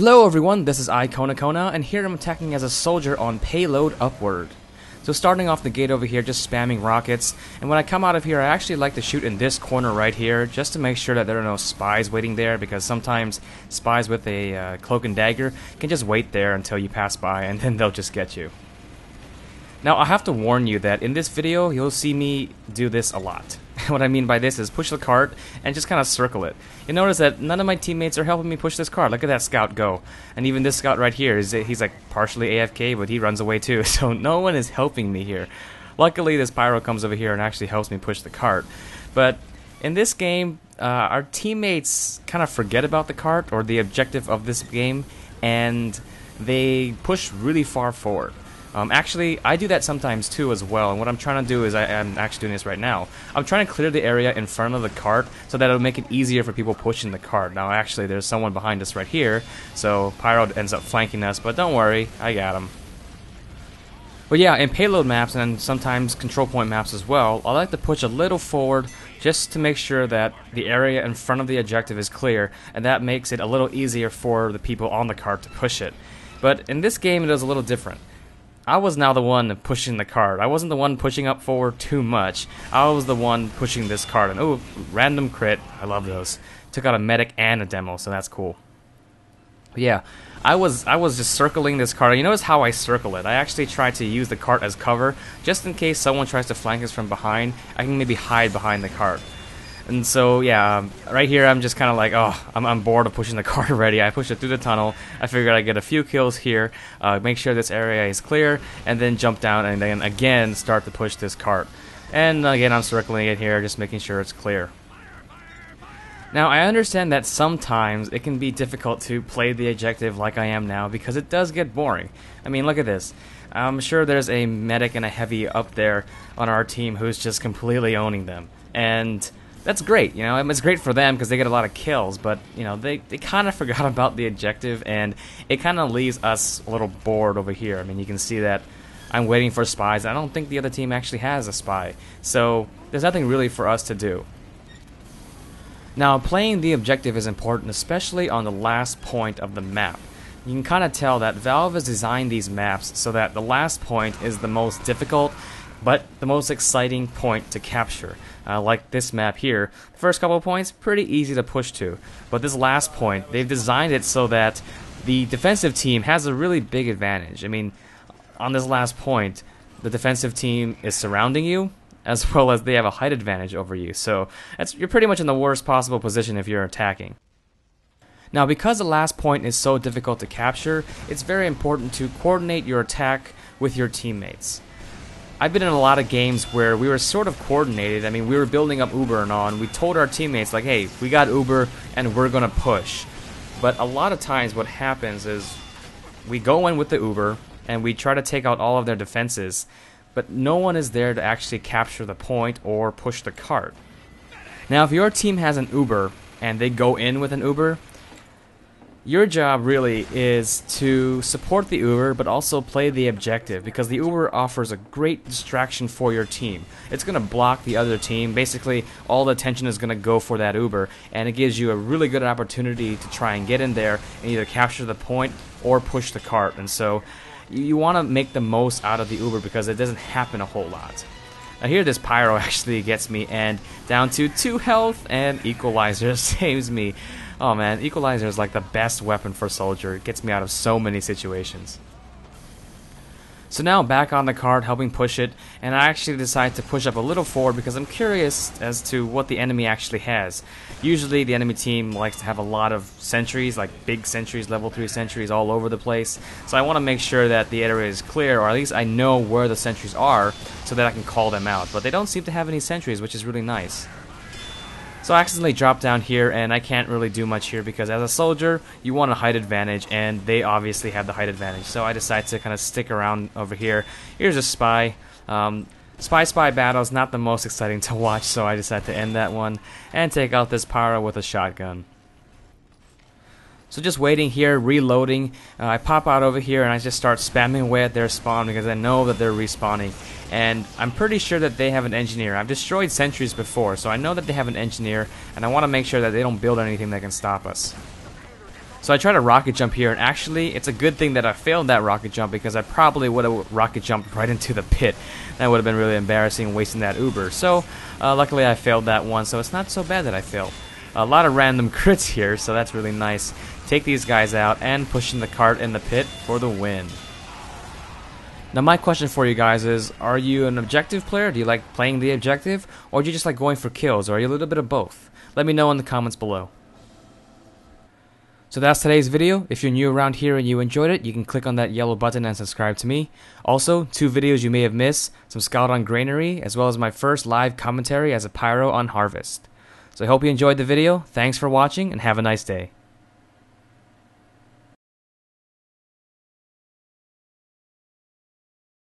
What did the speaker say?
Hello everyone, this is iKonakona, and here I'm attacking as a soldier on Payload Upward. So starting off the gate over here, just spamming rockets, and when I come out of here, I actually like to shoot in this corner right here, just to make sure that there are no spies waiting there, because sometimes spies with a uh, cloak and dagger can just wait there until you pass by, and then they'll just get you. Now, I have to warn you that in this video, you'll see me do this a lot. what I mean by this is push the cart and just kind of circle it. You notice that none of my teammates are helping me push this cart. Look at that scout go. And even this scout right here, is he's like partially AFK, but he runs away too. So no one is helping me here. Luckily, this pyro comes over here and actually helps me push the cart. But in this game, uh, our teammates kind of forget about the cart or the objective of this game, and they push really far forward. Um, actually, I do that sometimes too as well. And what I'm trying to do is I, am actually doing this right now. I'm trying to clear the area in front of the cart so that it'll make it easier for people pushing the cart. Now, actually, there's someone behind us right here, so Pyro ends up flanking us. But don't worry, I got him. But yeah, in payload maps and sometimes control point maps as well, I like to push a little forward just to make sure that the area in front of the objective is clear, and that makes it a little easier for the people on the cart to push it. But in this game, it is a little different. I was now the one pushing the card. I wasn't the one pushing up forward too much. I was the one pushing this card. And oh, random crit. I love those. Took out a medic and a demo, so that's cool. But yeah, I was I was just circling this card. You notice how I circle it. I actually try to use the cart as cover, just in case someone tries to flank us from behind. I can maybe hide behind the cart. And so, yeah, um, right here I'm just kind of like, oh, I'm, I'm, bored of pushing the car already. I pushed it through the tunnel. I figured I'd get a few kills here, uh, make sure this area is clear, and then jump down and then again start to push this cart. And again, I'm circling it here, just making sure it's clear. Now, I understand that sometimes it can be difficult to play the objective like I am now because it does get boring. I mean, look at this. I'm sure there's a medic and a heavy up there on our team who's just completely owning them. And that's great. You know, it's great for them because they get a lot of kills. But you know, they they kind of forgot about the objective, and it kind of leaves us a little bored over here. I mean, you can see that I'm waiting for spies. I don't think the other team actually has a spy, so there's nothing really for us to do. Now, playing the objective is important, especially on the last point of the map. You can kind of tell that Valve has designed these maps so that the last point is the most difficult but the most exciting point to capture. Uh, like this map here, the first couple of points, pretty easy to push to. But this last point, they've designed it so that the defensive team has a really big advantage. I mean, on this last point, the defensive team is surrounding you, as well as they have a height advantage over you. So you're pretty much in the worst possible position if you're attacking. Now, because the last point is so difficult to capture, it's very important to coordinate your attack with your teammates. I've been in a lot of games where we were sort of coordinated. I mean, we were building up Uber and on. We told our teammates, like, hey, we got Uber and we're going to push. But a lot of times what happens is we go in with the Uber and we try to take out all of their defenses, but no one is there to actually capture the point or push the cart. Now, if your team has an Uber and they go in with an Uber, your job really is to support the Uber, but also play the objective because the Uber offers a great distraction for your team. It's going to block the other team. Basically, all the attention is going to go for that Uber, and it gives you a really good opportunity to try and get in there and either capture the point or push the cart. And so, you want to make the most out of the Uber because it doesn't happen a whole lot. Now here this pyro actually gets me and down to 2 health and equalizer saves me. Oh man, Equalizer is like the best weapon for Soldier. It gets me out of so many situations. So now back on the card, helping push it, and I actually decide to push up a little forward because I'm curious as to what the enemy actually has. Usually the enemy team likes to have a lot of sentries, like big sentries, level 3 sentries all over the place. So I want to make sure that the area is clear, or at least I know where the sentries are, so that I can call them out. But they don't seem to have any sentries, which is really nice. So I accidentally dropped down here, and I can't really do much here because as a soldier, you want a height advantage, and they obviously have the height advantage. So I decide to kind of stick around over here. Here's a spy. Um, spy spy battle is not the most exciting to watch, so I decide to end that one and take out this pyro with a shotgun. So just waiting here, reloading. Uh, I pop out over here and I just start spamming away at their spawn because I know that they're respawning. And I'm pretty sure that they have an engineer. I've destroyed sentries before, so I know that they have an engineer, and I want to make sure that they don't build anything that can stop us. So I try a rocket jump here, and actually, it's a good thing that I failed that rocket jump because I probably would have rocket jumped right into the pit. That would have been really embarrassing, wasting that Uber. So, uh, luckily, I failed that one, so it's not so bad that I failed. A lot of random crits here, so that's really nice. Take these guys out and pushing the cart in the pit for the win. Now my question for you guys is, are you an objective player? Do you like playing the objective? Or do you just like going for kills? Or are you a little bit of both? Let me know in the comments below. So that's today's video. If you're new around here and you enjoyed it, you can click on that yellow button and subscribe to me. Also, two videos you may have missed, some Scout on Granary, as well as my first live commentary as a pyro on Harvest. So I hope you enjoyed the video, thanks for watching, and have a nice day.